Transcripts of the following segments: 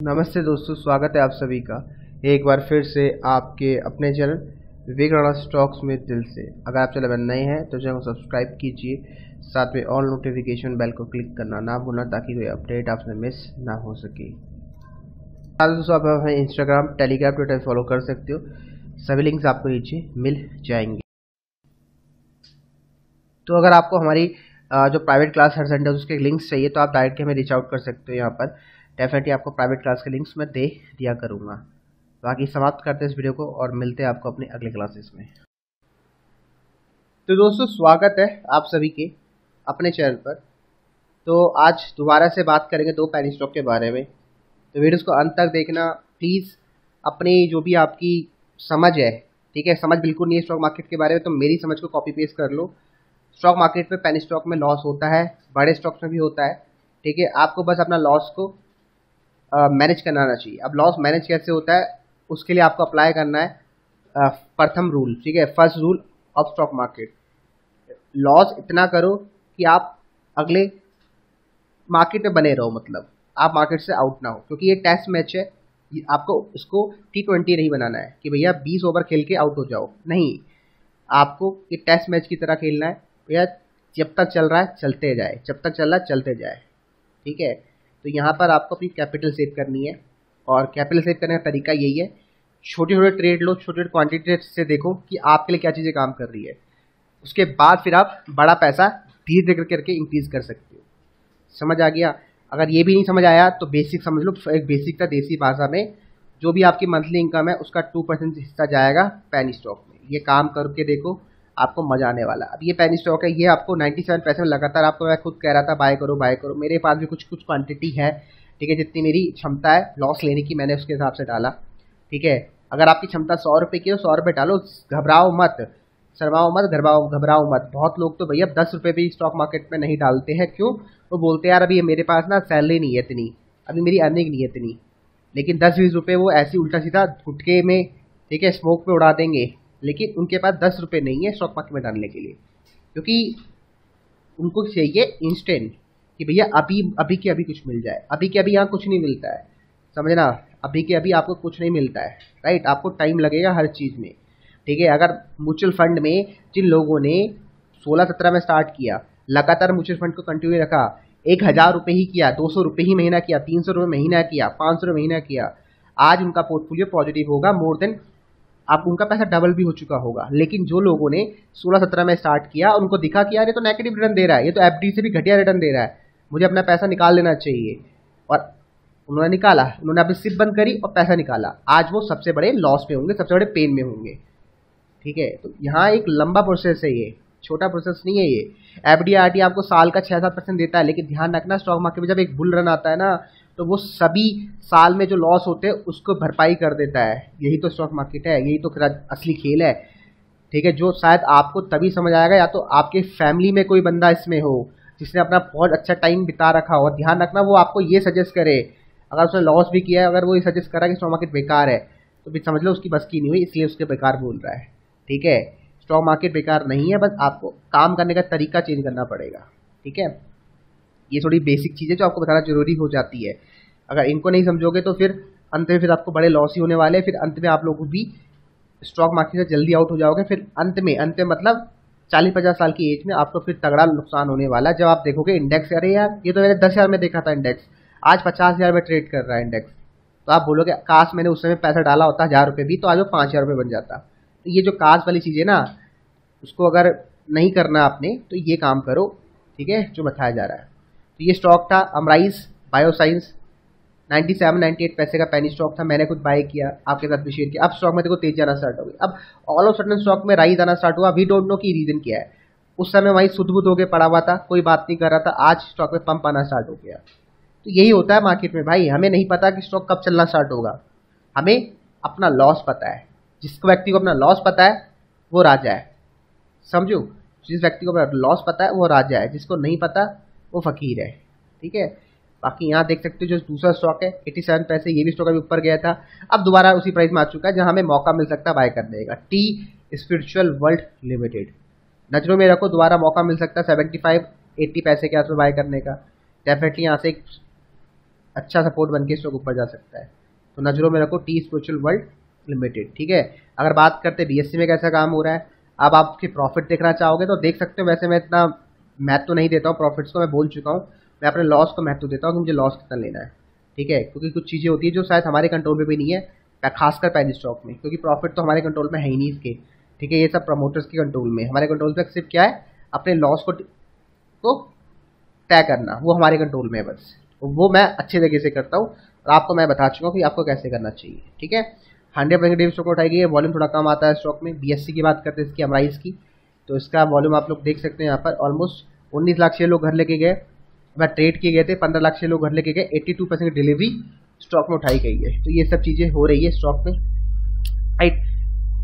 नमस्ते दोस्तों, स्वागत है आप सभी का। एक बार फिर से आपके अपने चैनल विवेक राणा स्टॉक्स में दिल से। अगर आप चैनल में नए हैं तो चैनल को सब्सक्राइब कीजिए। साथ में ऑल नोटिफिकेशन बेल को क्लिक करना ना भूलना, ताकि कोई अपडेट आपसे मिस ना हो सके। साथ दोस्तों, आप हमें इंस्टाग्राम टेलीग्राम ट्विटर फॉलो कर सकते हो। सभी लिंक्स आपको नीचे मिल जाएँगे। तो अगर आपको हमारी जो प्राइवेट क्लास हर संडे उसके लिंक्स चाहिए तो आप डायरेक्ट हमें रीच आउट कर सकते हो यहाँ पर। डेफिनेटली आपको प्राइवेट क्लास के लिंक्स मैं दे दिया करूँगा। बाकी समाप्त करते हैं इस वीडियो को और मिलते हैं आपको अपने अगले क्लासेस में। तो दोस्तों, स्वागत है आप सभी के अपने चैनल पर। तो आज दोबारा से बात करेंगे दो पैनी स्टॉक के बारे में। तो वीडियोस को अंत तक देखना। प्लीज़ अपनी जो भी आपकी समझ है, ठीक है? समझ बिल्कुल नहीं है स्टॉक मार्केट के बारे में तो मेरी समझ को कॉपी पेस्ट कर लो। स्टॉक मार्केट में पैनी स्टॉक में लॉस होता है, बड़े स्टॉक्स में भी होता है, ठीक है? आपको बस अपना लॉस को मैनेज करना आना चाहिए। अब लॉस मैनेज कैसे होता है, उसके लिए आपको अप्लाई करना है प्रथम रूल ठीक है? First rule of stock market loss इतना करो कि आप अगले मार्केट में बने रहो मतलब। आप मार्केट से आउट ना हो, क्योंकि ये टेस्ट मैच है। आपको इसको टी ट्वेंटी नहीं बनाना है कि भैया बीस ओवर खेल के आउट हो जाओ। नहीं। आपको ये टेस्ट मैच की तरह खेलना है। भैया जब तक चल रहा है, चलते जाए। जब तक चल रहा है, चलते जाए। ठीक है? तो यहाँ पर आपको अपनी कैपिटल सेव करनी है। और कैपिटल सेव करने का तरीका यही है। छोटे छोटे ट्रेड लो, छोटे छोटे क्वान्टिटी से देखो कि आपके लिए क्या चीज़ें काम कर रही है। उसके बाद फिर आप बड़ा पैसा धीरे धीरे करके इंक्रीज कर सकते हो। समझ आ गया? अगर ये भी नहीं समझ आया तो बेसिक समझ लो, एक बेसिक था देसी भाषा में। जो भी आपकी मंथली इनकम है, उसका टू परसेंट हिस्सा जाएगा पैनी स्टॉक में। ये काम करके देखो। आपको मज़ा आने वाला। अब ये पैनी स्टॉक है, ये आपको 97 पैसे में लगातार आपको मैं खुद कह रहा था बाय करो बाय करो। मेरे पास भी कुछ कुछ क्वांटिटी है, ठीक है, जितनी मेरी क्षमता है लॉस लेने की मैंने उसके हिसाब से डाला, ठीक है। अगर आपकी क्षमता सौ रुपये की हो, सौ रुपये डालो, घबराओ मत, शर्माओ मत, घबराओ घबराओ मत। बहुत लोग तो भैया दस रुपये भी स्टॉक मार्केट में नहीं डालते हैं, क्यों? वो बोलते यार, अभी मेरे पास ना सैलरी नहीं है इतनी, अभी मेरी अर्निंग नहीं है इतनी। लेकिन दस, बीस रुपये वो ऐसी उल्टा सीधा गुटके में, ठीक है स्मोक पे उड़ा देंगे। लेकिन उनके पास दस रुपये नहीं है स्टॉक मार्केट में डालने के लिए। क्योंकि उनको चाहिए इंस्टेंट कि भैया अभी अभी के अभी कुछ मिल जाए। अभी के अभी यहाँ कुछ नहीं मिलता है। समझना? अभी के अभी आपको कुछ नहीं मिलता है। राइट आपको टाइम लगेगा हर चीज़ में। ठीक है? अगर म्यूचुअल फंड में जिन लोगों ने सोलह सत्रह में स्टार्ट किया, लगातार म्यूचुअल फंड को कंटिन्यू रखा, एक हज़ार रुपये ही किया, दो सौ रुपये ही महीना किया, तीन सौ रुपये महीना किया, पाँच सौ रुपये महीना किया, आज उनका पोर्टफोलियो पॉजिटिव होगा मोर देन आप उनका पैसा डबल भी हो चुका होगा। लेकिन जो लोगों ने सोलह सत्रह में स्टार्ट किया, उनको दिखा कि यार ये तो नेगेटिव रिटर्न दे रहा है, ये तो एफ़ से भी घटिया रिटर्न दे रहा है। मुझे अपना पैसा निकाल लेना चाहिए। और उन्होंने निकाला, उन्होंने अपनी सिप बंद करी और पैसा निकाला। आज वो सबसे बड़े लॉस में होंगे, सबसे बड़े पेन में होंगे। ठीक है? तो यहाँ एक लंबा प्रोसेस है ये। छोटा प्रोसेस नहीं है ये। एफ़ आपको साल का छः सात परसेंट देता है, लेकिन ध्यान रखना स्टॉक मार्केट में जब एक बुल रन आता है ना तो वो सभी साल में जो लॉस होते हैं, उसको भरपाई कर देता है। यही तो स्टॉक मार्केट है, यही तो असली खेल है। ठीक है, जो शायद आपको तभी समझ आएगा, या तो आपके फैमिली में कोई बंदा इसमें हो, जिसने अपना बहुत अच्छा टाइम बिता रखा हो। ध्यान रखना, वो आपको ये सजेस्ट करे, अगर उसने लॉस भी किया है, अगर वो ये सजेस्ट करा कि स्टॉक मार्केट बेकार है तो फिर समझ लो उसकी बस की नहीं हुई, इसलिए उसके बेकार बोल रहा है। ठीक है? स्टॉक मार्केट बेकार नहीं है, बस आपको काम करने का तरीका चेंज करना पड़ेगा। ठीक है? ये थोड़ी बेसिक चीज़ें जो आपको बताना ज़रूरी हो जाती है। अगर इनको नहीं समझोगे तो फिर अंत में फिर आपको बड़े लॉस ही होने वाले हैं। फिर अंत में आप लोग भी स्टॉक मार्केट से जल्दी आउट हो जाओगे। फिर अंत में अंत में मतलब चालीस पचास साल की एज में आपको फिर तगड़ा नुकसान होने वाला है। जब आप देखोगे इंडेक्स अरे यार, ये तो मैंने दस हज़ार में देखा था इंडेक्स आज पचास हज़ार में ट्रेड कर रहा है इंडेक्स तो आप बोलोगे, काश मैंने उस समय पैसा डाला होता हज़ार रुपये भी तो आज वो पाँच हज़ार रुपये बन जाता। तो ये जो काश वाली चीज़ है ना, उसको अगर नहीं करना आपने तो ये काम करो, ठीक है, जो बताया जा रहा है। तो ये स्टॉक था अमराइज बायोसाइंस 97 98 पैसे का पैनी स्टॉक था, मैंने खुद बाय किया, आपके साथ भी शेयर किया। अब स्टॉक में देखो तेज जाना स्टार्ट हो गया अब ऑल ऑफ़ सडन स्टॉक में राइज आना स्टार्ट हुआ वी डोंट नो की रीजन क्या है। उस समय वहीं सुध बुध होकर पड़ा हुआ था, कोई बात नहीं कर रहा था, आज स्टॉक में पंप आना स्टार्ट हो गया। तो यही होता है मार्केट में भाई, हमें नहीं पता कि स्टॉक कब चलना स्टार्ट होगा। हमें अपना लॉस पता है। जिस व्यक्ति को अपना लॉस पता है, वो राजा है। समझो? जिस व्यक्ति को अपना लॉस पता है, वो राजा है। जिसको नहीं पता वो फकीर है। ठीक है? बाकी यहाँ देख सकते हो जो दूसरा स्टॉक है 87 पैसे, ये भी स्टॉक अभी ऊपर गया था। अब दोबारा उसी प्राइस में आ चुका है, जहाँ हमें मौका मिल सकता है बाय करने का। टी स्पिरिचुअल वर्ल्ड लिमिटेड नज़रों में रखो, दोबारा मौका मिल सकता है सेवेंटी फाइव एट्टी पैसे के आसपास बाय करने का। डेफिनेटली यहाँ से एक अच्छा सपोर्ट बन के स्टॉक ऊपर जा सकता है। तो नज़रों में रखो टी स्पिरिचुअल वर्ल्ड लिमिटेड ठीक है? अगर बात करते बीएससी में कैसा काम हो रहा है, अब आपके प्रॉफिट देखना चाहोगे तो देख सकते हो, वैसे मैं इतना महत्व तो नहीं देता हूँ प्रॉफिट्स को मैं बोल चुका हूँ। मैं अपने लॉस को महत्व तो देता हूँ कि मुझे लॉस कितना लेना है। ठीक है? क्योंकि कुछ चीज़ें होती है जो शायद हमारे कंट्रोल में भी नहीं है। खासकर पैनी स्टॉक में, क्योंकि प्रॉफिट तो हमारे कंट्रोल में है ही नहीं इसके। ठीक है? ये सब प्रमोटर्स के कंट्रोल में हमारे कंट्रोल में सिर्फ़ क्या है? अपने लॉस को को तय करना। वो हमारे कंट्रोल में है बस। वो मैं अच्छे तरीके से करता हूँ और आपको मैं बता चुका हूँ कि आपको कैसे करना चाहिए। ठीक है? हंड्रेड परसेंट स्टॉक उठाई गई है। वॉल्यूम थोड़ा कम आता है स्टॉक में। बीएससी की बात करते हैं इसकी एमराइज की। तो इसका वॉल्यूम आप लोग देख सकते हैं यहाँ पर। ऑलमोस्ट उन्नीस लाख छः लोग घर लेके गए। वह ट्रेड किए गए थे, पंद्रह लाख छः लोग घर लेके गए। Eighty two percent delivery stock में उठाई गई है। तो ये सब चीज़ें हो रही है स्टॉक में। राइट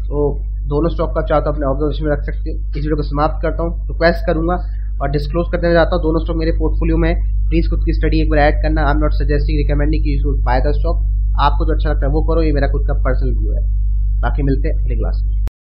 तो दोनों स्टॉक का चाहता तो अपने ऑब्जर्वेशन में रख सकते हैं। इस वीडियो को समाप्त करता हूँ। रिक्वेस्ट करूँगा और डिस्क्लोज करने जाता हूँ। दोनों स्टॉक मेरे पोर्टफोलियो में प्लीज़ खुद की स्टडी एक बार ऐड करना। I am not suggesting recommending की बाय द स्टॉक आपको जो अच्छा लगता है वो करो। ये मेरा खुद का पर्सनल व्यू है। बाकी मिलते हैं अगले क्लास में।